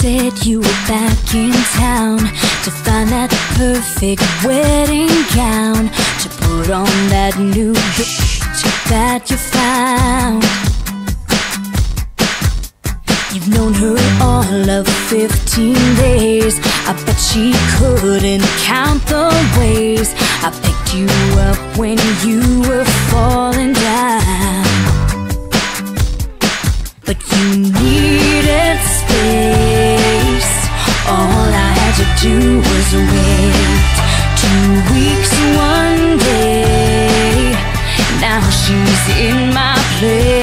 said you were back in town to find that perfect wedding gown to put on that new bitch that you found. You've known her all of 15 days. I bet she couldn't count the ways I picked you up when you were falling down. But you do was wait two weeks one day. Now she's in my place.